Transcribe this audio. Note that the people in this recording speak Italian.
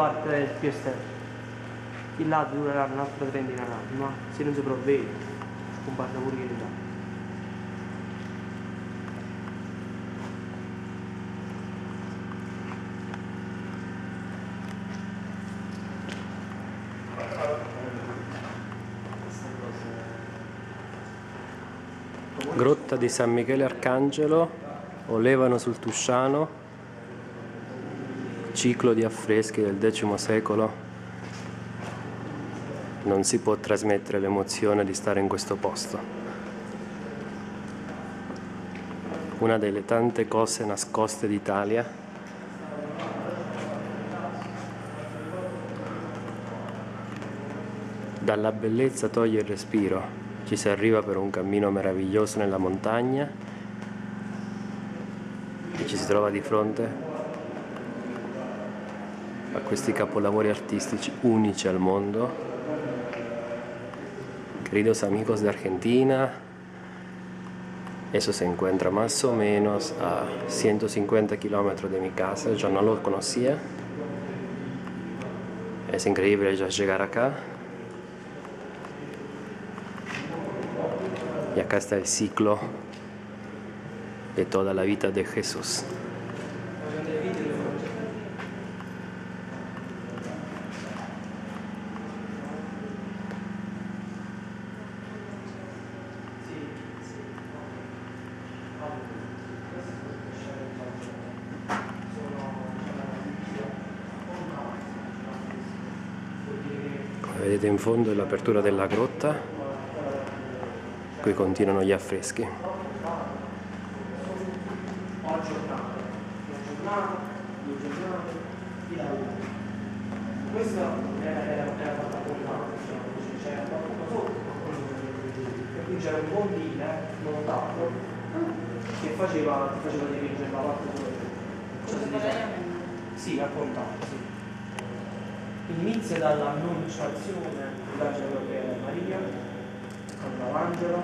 parte più esterna. Il là durerà un'altra trentina d'anni, ma se non si provvede, scompare pure che là. Grotta di San Michele Arcangelo, Olevano sul Tusciano, ciclo di affreschi del X secolo. Non si può trasmettere l'emozione di stare in questo posto. Una delle tante cose nascoste d'Italia. Dalla bellezza toglie il respiro. Ci si arriva per un cammino meraviglioso nella montagna e ci si trova di fronte a questi capolavori artistici unici al mondo. Queridos amigos de Argentina, eso se encuentra más o menos a 150 kilómetros de mi casa, yo no lo conocía. Es increíble ya llegar acá. Y acá está el ciclo de toda la vida de Jesús. Vedete in fondo l'apertura della grotta, qui continuano gli affreschi. A c'era un bondine montato che faceva, dirigere la parte dove Cosa si dice? Sì, raccontato, sì. Inizia dall'annunciazione dell'angelo Maria, con l'angelo,